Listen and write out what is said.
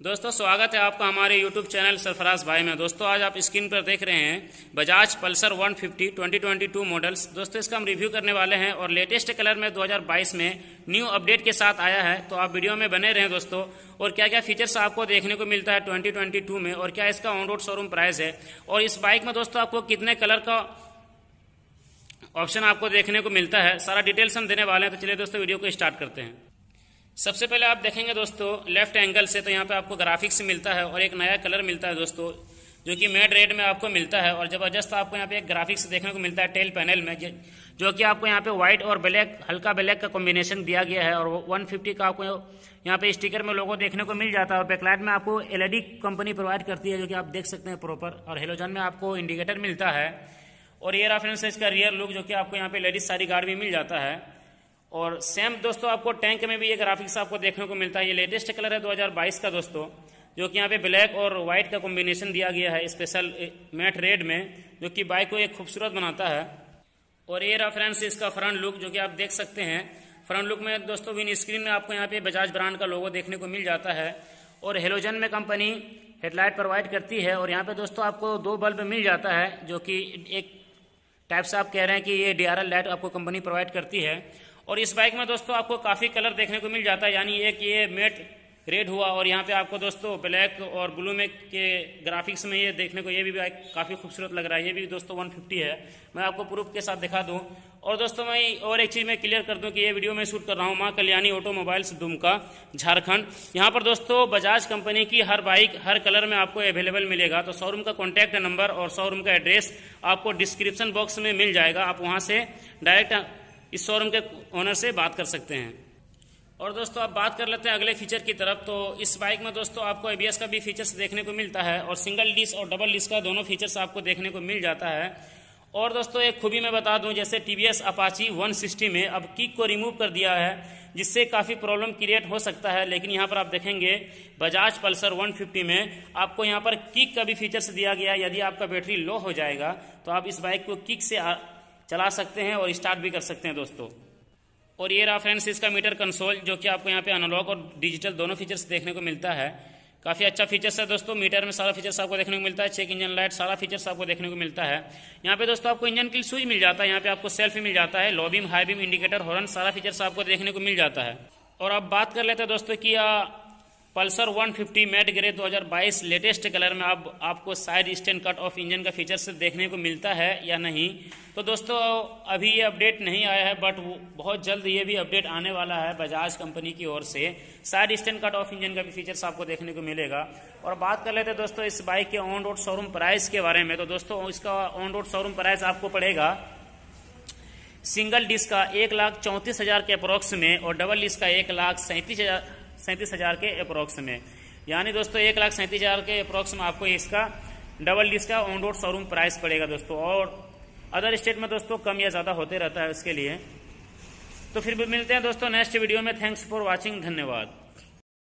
दोस्तों, स्वागत है आपका हमारे YouTube चैनल सरफराज भाई में। दोस्तों, आज आप स्क्रीन पर देख रहे हैं बजाज पल्सर 150 2022 मॉडल्स दोस्तों, इसका हम रिव्यू करने वाले हैं और लेटेस्ट कलर में 2022 में न्यू अपडेट के साथ आया है। तो आप वीडियो में बने रहें दोस्तों और क्या क्या फीचर्स आपको देखने को मिलता है 2022 में और क्या इसका ऑन रोड शोरूम प्राइस है। और इस बाइक में दोस्तों, आपको कितने कलर का ऑप्शन आपको देखने को मिलता है, सारा डिटेल्स हम देने वाले हैं। तो चलिए दोस्तों वीडियो को स्टार्ट करते हैं। सबसे पहले आप देखेंगे दोस्तों लेफ़्ट एंगल से तो यहाँ पे आपको ग्राफिक्स मिलता है और एक नया कलर मिलता है दोस्तों, जो कि मेड रेड में आपको मिलता है और ज़बरदस्त आपको यहाँ पे एक ग्राफिक्स देखने को मिलता है टेल पैनल में, जो कि आपको यहाँ पे व्हाइट और ब्लैक हल्का ब्लैक का कॉम्बिनेशन दिया गया है और 150 का आपको यहाँ पे स्टिकर में लोगो देखने को मिल जाता है और बैकलाइट में आपको एलईडी कंपनी प्रोवाइड करती है, जो कि आप देख सकते हैं प्रॉपर और हेलोजन में आपको इंडिकेटर मिलता है। और ये रेफरेंस है इसका रियर लुक जो कि आपको यहाँ पे लेडीज़ सारी गार्ड भी मिल जाता है। और सेम दोस्तों, आपको टैंक में भी ये ग्राफिक्स आपको देखने को मिलता है। ये लेटेस्ट कलर है 2022 का दोस्तों, जो कि यहाँ पे ब्लैक और व्हाइट का कॉम्बिनेशन दिया गया है स्पेशल मैट रेड में, जो कि बाइक को एक खूबसूरत बनाता है। और ये रेफरेंस इसका फ्रंट लुक जो कि आप देख सकते हैं। फ्रंट लुक में दोस्तों विन स्क्रीन में आपको यहाँ पे बजाज ब्रांड का लोगो देखने को मिल जाता है। और हेलोजन में कंपनी हेडलाइट प्रोवाइड करती है। और यहाँ पे दोस्तों, आपको दो बल्ब मिल जाता है, जो कि एक टाइप से आप कह रहे हैं कि ये डीआरएल लाइट आपको कंपनी प्रोवाइड करती है। और इस बाइक में दोस्तों आपको काफ़ी कलर देखने को मिल जाता है, यानी एक ये मेट रेड हुआ और यहाँ पे आपको दोस्तों ब्लैक और ब्लू में के ग्राफिक्स में ये देखने को, ये भी बाइक काफ़ी खूबसूरत लग रहा है, ये भी दोस्तों 150 है। मैं आपको प्रूफ के साथ दिखा दूँ। और दोस्तों मैं और एक चीज़ मैं क्लियर कर दूँ कि ये वीडियो मैं शूट कर रहा हूँ, माँ कल्याणी ऑटोमोबाइल्स दुमका, झारखंड। यहाँ पर दोस्तों बजाज कंपनी की हर बाइक, हर कलर में आपको अवेलेबल मिलेगा तो शोरूम का कॉन्टैक्ट नंबर और शोरूम का एड्रेस आपको डिस्क्रिप्शन बॉक्स में मिल जाएगा, आप वहाँ से डायरेक्ट इस शोरूम के ओनर से बात कर सकते हैं। और दोस्तों, आप बात कर लेते हैं अगले फीचर की तरफ़ तो इस बाइक में दोस्तों, आपको एबीएस का भी फीचर्स देखने को मिलता है और सिंगल डिस्क और डबल डिस्क का दोनों फीचर्स आपको देखने को मिल जाता है। और दोस्तों, एक खूबी मैं बता दूँ, जैसे टी टीवीएस अपाची 160 में अब किक को रिमूव कर दिया है, जिससे काफ़ी प्रॉब्लम क्रिएट हो सकता है। लेकिन यहाँ पर आप देखेंगे बजाज पल्सर 150 में आपको यहाँ पर किक का भी फीचर्स दिया गया यदि आपका बैटरी लो हो जाएगा तो आप इस बाइक को किक से चला सकते हैं और स्टार्ट भी कर सकते हैं दोस्तों। और ये रहा फ्रेंड्स इसका मीटर कंसोल जो कि आपको यहाँ पे एनालॉग और डिजिटल दोनों फीचर्स देखने को मिलता है। काफ़ी अच्छा फीचर्स है दोस्तों मीटर में सारा फीचर्स आपको देखने को मिलता है चेक इंजन लाइट सारा फीचर्स आपको देखने को मिलता है। यहाँ पे दोस्तों आपको इंजन की स्विच मिल जाता है, यहाँ पे आपको सेल्फी मिल जाता है low beam high beam indicator horn सारा फीचर्स आपको देखने को मिल जाता है। और अब बात कर लेते हैं दोस्तों की Pulsar 150 matte grey 2022 latest colour में अब आप, आपको side stand cut off engine का फीचर से देखने को मिलता है या नहीं। तो दोस्तों अभी ये अपडेट नहीं आया है बट बहुत जल्द ये भी अपडेट आने वाला है बजाज कंपनी की ओर से। Side stand cut off engine का भी फीचर्स आपको देखने को मिलेगा। और बात कर लेते हैं दोस्तों इस बाइक के ऑन रोड शोरूम प्राइस के बारे में। तो दोस्तों इसका ऑन रोड शोरूम प्राइस आपको पड़ेगा सिंगल डिस्क का एक लाख चौंतीस हज़ार के अप्रोक्स में और डबल डिस्क का एक लाख सैंतीस हज़ार सैंतीस हज़ार के अप्रोक्स में। यानी दोस्तों, एक लाख सैंतीस हज़ार के अप्रोक्स में आपको इसका डबल डिस्क का ऑन रोड शोरूम प्राइस पड़ेगा दोस्तों। और अदर स्टेट में दोस्तों कम या ज़्यादा होते रहता है उसके लिए। तो फिर भी मिलते हैं दोस्तों नेक्स्ट वीडियो में। Thanks for watching. धन्यवाद।